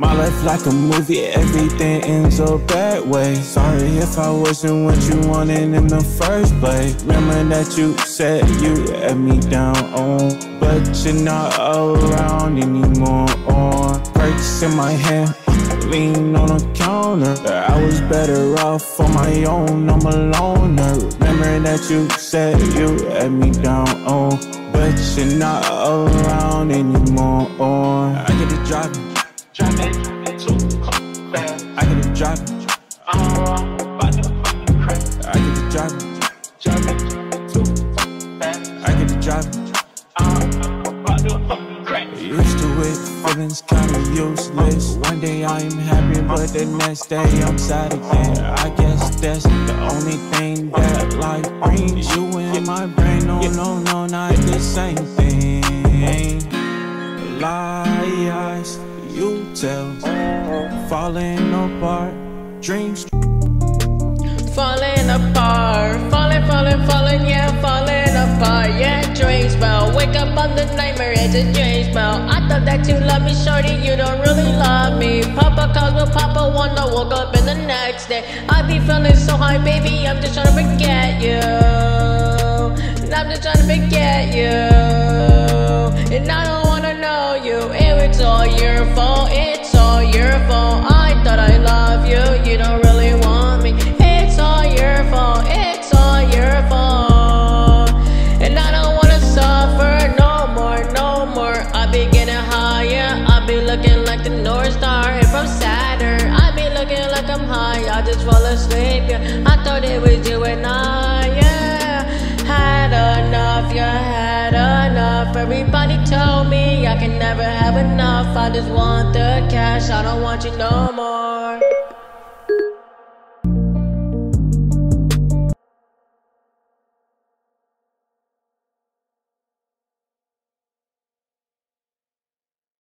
life like a movie, everything ends a bad way. Sorry if I wasn't what you wanted in the first place. Remember that you said you let me down on, but you're not around anymore. On Percs in my hand, lean on the counter. I was better off on my own, I'm a loner. Remember that you said you let me down on, but you're not around anymore. On I get it driving. Fast. I get it driving. I'm about to. I. Driving too fast. I to fucking crash. Used to it, feelings kinda useless. One day I am happy, but the next day I'm sad again. I guess that's the only thing that life brings. You in my brain, no, no, no, not the same thing. Falling apart, dreams. Falling apart, falling, falling, falling, yeah, falling apart, yeah. dreams spell, wake up on the nightmare, it's a dream spell. I thought that you love me, shorty, you don't really love me. Papa calls me, Papa wanna woke up in the next day. I be feeling so high, baby, I'm just trying to forget you. And I'm just trying to forget you, and I don't wanna know you. It's all your fault, it's your fault. I thought I love you, you don't really want me. It's all your fault, it's all your fault. And I don't wanna suffer no more, no more. I be getting higher, I be looking like the North Star. If I'm Saturn, I be looking like I'm high. I just fall asleep, yeah. I thought it was you and I, yeah. Had enough, had enough. Everybody told me can never have enough. I just want the cash, I don't want you no more.